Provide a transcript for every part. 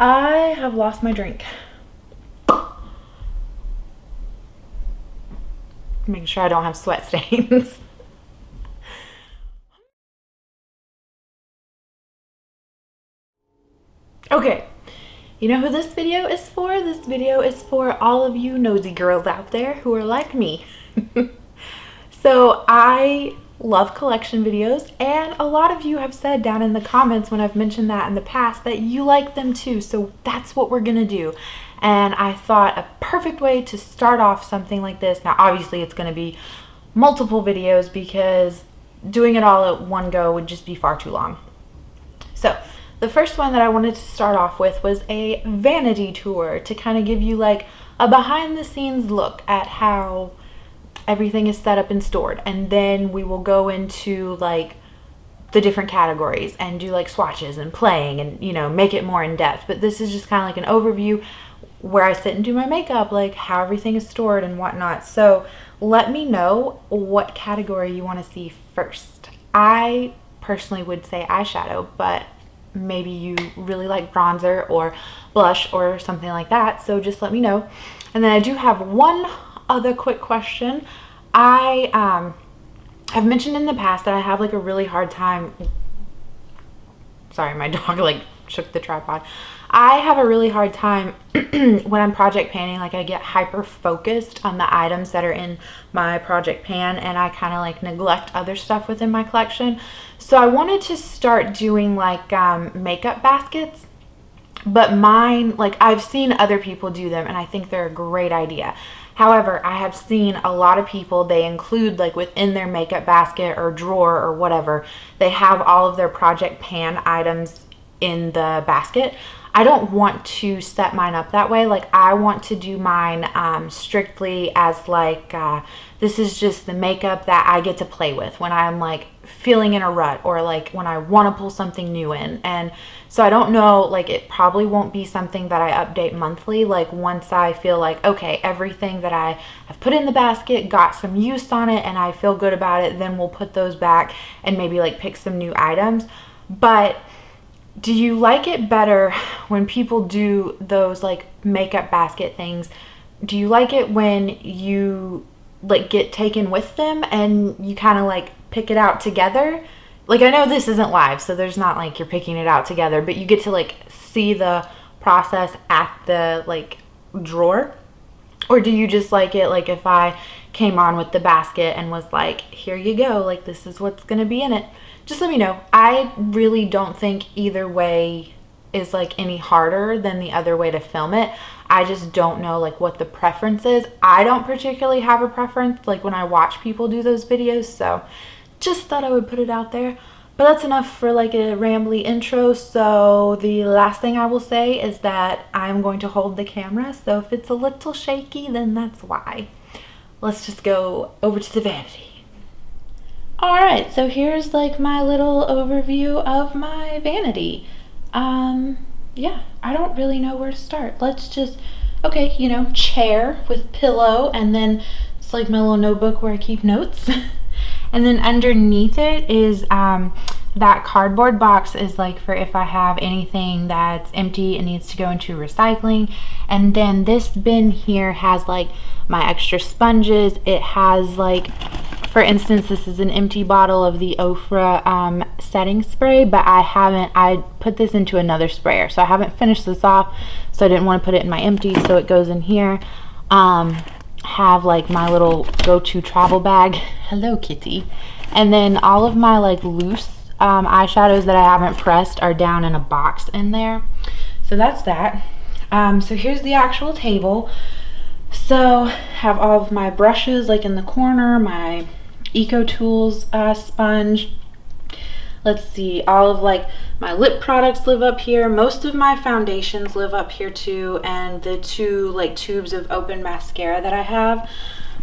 I have lost my drink. Making sure I don't have sweat stains. okay, you know who this video is for? This video is for all of you nosy girls out there who are like me. so I love collection videos and a lot of you have said down in the comments when I've mentioned that in the past that you like them too so that's what we're gonna do. And I thought a perfect way to start off something like this now obviously it's gonna be multiple videos because doing it all at one go would just be far too long. So the first one that I wanted to start off with was a vanity tour to kind of give you like a behind the scenes look at how everything is set up and stored. And then we will go into like the different categories and do like swatches and playing and you know make it more in depth. But this is just kind of like an overview where I sit and do my makeup like how everything is stored and whatnot. So let me know what category you want to see first. I personally would say eyeshadow but maybe you really like bronzer or blush or something like that. So just let me know. And then I do have one other quick question. I um, have mentioned in the past that I have like a really hard time. Sorry, my dog like shook the tripod. I have a really hard time when I'm project panning, like I get hyper focused on the items that are in my project pan and I kind of like neglect other stuff within my collection. So I wanted to start doing like um, makeup baskets but mine like I've seen other people do them and I think they're a great idea. However, I have seen a lot of people, they include like within their makeup basket or drawer or whatever, they have all of their project pan items in the basket. I don't want to set mine up that way. Like I want to do mine um, strictly as like, uh, this is just the makeup that I get to play with when I'm like feeling in a rut or like when I want to pull something new in. And so I don't know, like it probably won't be something that I update monthly. Like once I feel like, okay, everything that I have put in the basket got some use on it and I feel good about it, then we'll put those back and maybe like pick some new items. But do you like it better when people do those like makeup basket things? Do you like it when you like get taken with them and you kind of like pick it out together? Like I know this isn't live, so there's not like you're picking it out together, but you get to like see the process at the like drawer. Or do you just like it like if I came on with the basket and was like, here you go, like this is what's gonna be in it? just let me know. I really don't think either way is like any harder than the other way to film it. I just don't know like what the preference is. I don't particularly have a preference like when I watch people do those videos. So just thought I would put it out there. But that's enough for like a rambly intro. So the last thing I will say is that I'm going to hold the camera. So if it's a little shaky, then that's why. Let's just go over to the vanity. Alright, so here's like my little overview of my vanity. Um, yeah, I don't really know where to start. Let's just, okay, you know, chair with pillow, and then it's like my little notebook where I keep notes. and then underneath it is um, that cardboard box is like for if I have anything that's empty and needs to go into recycling. And then this bin here has like my extra sponges. It has like for instance, this is an empty bottle of the Ofra um, setting spray, but I haven't, I put this into another sprayer. So I haven't finished this off, so I didn't want to put it in my empty, so it goes in here. Um, have like my little go-to travel bag. Hello, kitty. And then all of my like loose um, eyeshadows that I haven't pressed are down in a box in there. So that's that. Um, so here's the actual table. So have all of my brushes like in the corner, my EcoTools uh, sponge. Let's see, all of like my lip products live up here. Most of my foundations live up here too. And the two like tubes of open mascara that I have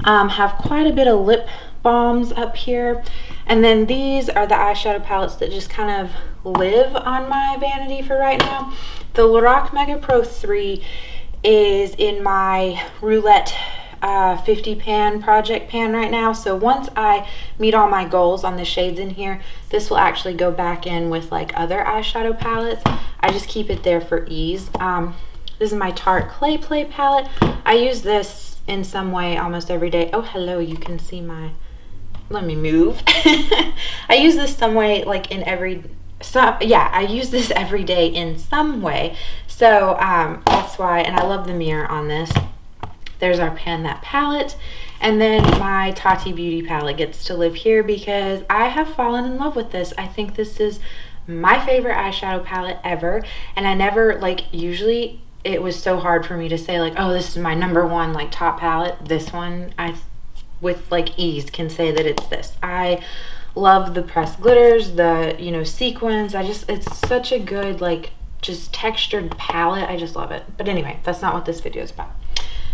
um, have quite a bit of lip balms up here. And then these are the eyeshadow palettes that just kind of live on my vanity for right now. The Lorac Mega Pro 3 is in my roulette uh, 50 pan project pan right now. So once I meet all my goals on the shades in here, this will actually go back in with like other eyeshadow palettes. I just keep it there for ease. Um, this is my Tarte Clay Play palette. I use this in some way almost every day. Oh, hello, you can see my, let me move. I use this some way like in every, so, yeah, I use this every day in some way. So um, that's why, and I love the mirror on this. There's our Pan That palette. And then my Tati Beauty palette gets to live here because I have fallen in love with this. I think this is my favorite eyeshadow palette ever. And I never, like, usually it was so hard for me to say, like, oh, this is my number one, like, top palette. This one, I, with, like, ease can say that it's this. I love the pressed glitters, the, you know, sequins. I just, it's such a good, like, just textured palette. I just love it. But anyway, that's not what this video is about.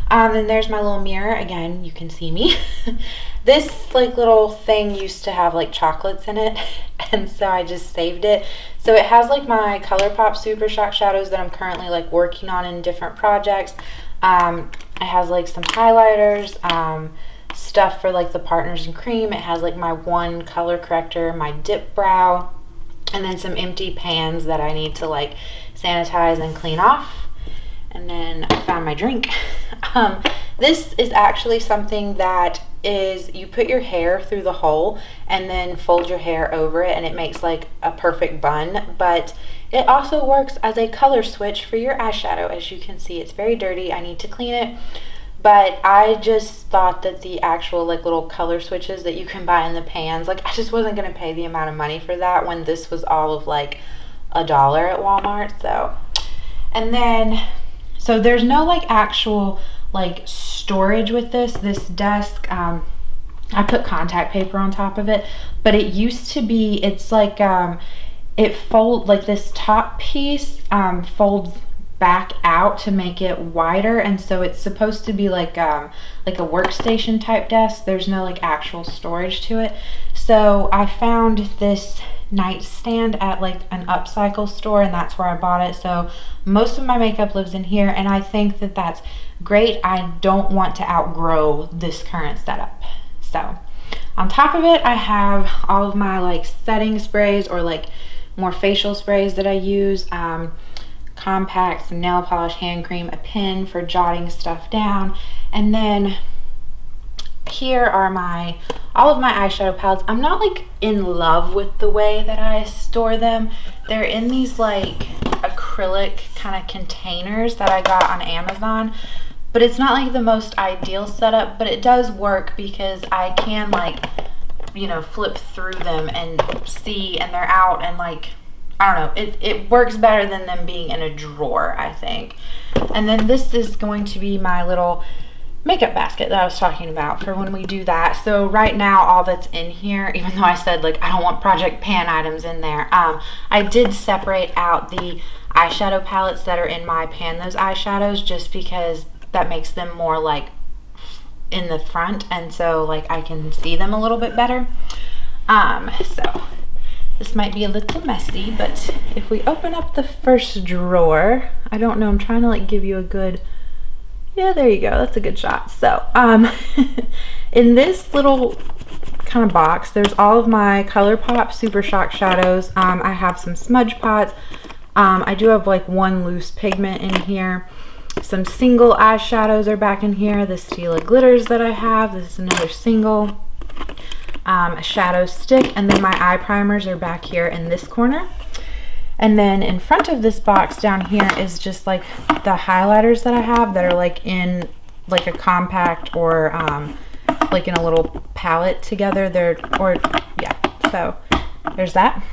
Um, and there's my little mirror. Again, you can see me. this like little thing used to have like chocolates in it. And so I just saved it. So it has like my ColourPop Super Shock shadows that I'm currently like working on in different projects. Um, it has like some highlighters, um, stuff for like the Partners in Cream. It has like my one color corrector, my dip brow, and then some empty pans that I need to like sanitize and clean off and then I found my drink. um, this is actually something that is you put your hair through the hole and then fold your hair over it and it makes like a perfect bun but it also works as a color switch for your eyeshadow. As you can see it's very dirty. I need to clean it. But I just thought that the actual like little color switches that you can buy in the pans like I just wasn't gonna pay the amount of money for that when this was all of like a dollar at Walmart so. And then so there's no like actual like storage with this. This desk, um, I put contact paper on top of it, but it used to be, it's like, um, it fold like this top piece um, folds back out to make it wider and so it's supposed to be like um like a workstation type desk there's no like actual storage to it so i found this nightstand at like an upcycle store and that's where I bought it. So most of my makeup lives in here and I think that that's great. I don't want to outgrow this current setup. So on top of it, I have all of my like setting sprays or like more facial sprays that I use. Um, compacts, nail polish, hand cream, a pen for jotting stuff down. And then here are my all of my eyeshadow palettes. I'm not like in love with the way that I store them. They're in these like acrylic kind of containers that I got on Amazon. But it's not like the most ideal setup, but it does work because I can like, you know, flip through them and see and they're out and like, I don't know, it, it works better than them being in a drawer, I think. And then this is going to be my little makeup basket that I was talking about for when we do that. So right now all that's in here, even though I said like I don't want Project Pan items in there, um, I did separate out the eyeshadow palettes that are in my Pan Those eyeshadows just because that makes them more like in the front and so like I can see them a little bit better. Um, so this might be a little messy, but if we open up the first drawer, I don't know, I'm trying to like give you a good yeah, there you go. That's a good shot. So, um, in this little kind of box, there's all of my ColourPop Super Shock shadows. Um, I have some smudge pots. Um, I do have like one loose pigment in here. Some single eyeshadows are back in here. The Stila glitters that I have. This is another single. Um, a shadow stick. And then my eye primers are back here in this corner. And then in front of this box down here is just like the highlighters that I have that are like in like a compact or um, like in a little palette together. They're, or yeah, so there's that.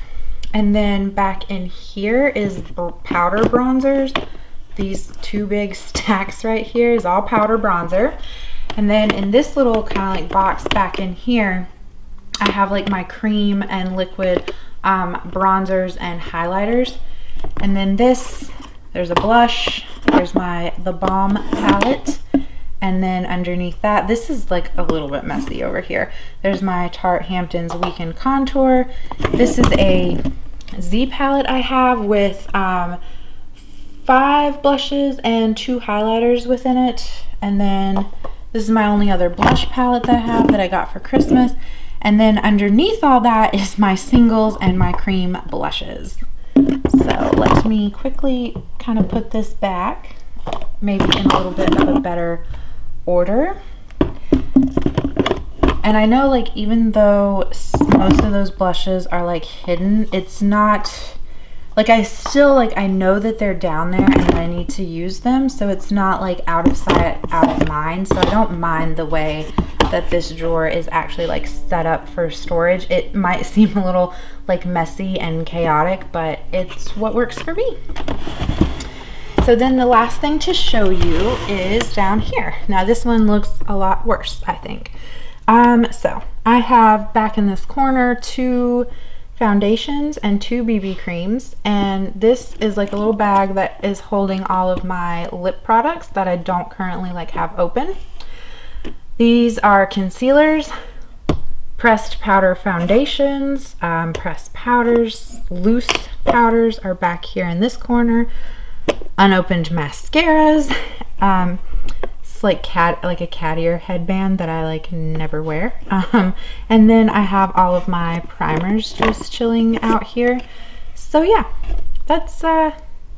And then back in here is powder bronzers. These two big stacks right here is all powder bronzer. And then in this little kind of like box back in here, I have like my cream and liquid um, bronzers and highlighters. And then this, there's a blush. There's my The Balm palette. And then underneath that, this is like a little bit messy over here. There's my Tarte Hamptons Weekend Contour. This is a Z palette I have with um, five blushes and two highlighters within it. And then this is my only other blush palette that I have that I got for Christmas. And then underneath all that is my singles and my cream blushes. So let me quickly kind of put this back, maybe in a little bit of a better order. And I know like even though most of those blushes are like hidden, it's not like I still like I know that they're down there and I need to use them so it's not like out of sight out of mind so I don't mind the way that this drawer is actually like set up for storage. It might seem a little like messy and chaotic but it's what works for me. So then the last thing to show you is down here. Now this one looks a lot worse I think. Um so I have back in this corner two foundations and two BB creams and this is like a little bag that is holding all of my lip products that I don't currently like have open. These are concealers, pressed powder foundations, um, pressed powders, loose powders are back here in this corner, unopened mascaras, um, like cat like a cat ear headband that I like never wear. Um, and then I have all of my primers just chilling out here. So yeah, that's uh,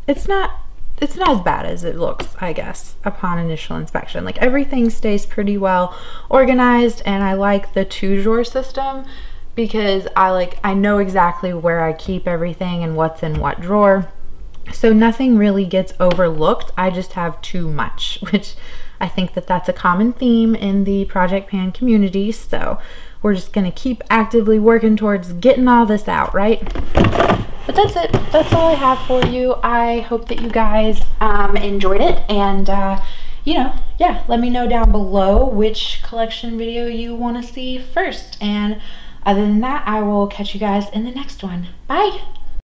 it's not it's not as bad as it looks, I guess, upon initial inspection. Like everything stays pretty well organized and I like the two drawer system because I like I know exactly where I keep everything and what's in what drawer. So nothing really gets overlooked. I just have too much, which I think that that's a common theme in the Project Pan community. So we're just going to keep actively working towards getting all this out, right? But that's it. That's all I have for you. I hope that you guys um, enjoyed it. And, uh, you know, yeah, let me know down below which collection video you want to see first. And other than that, I will catch you guys in the next one. Bye.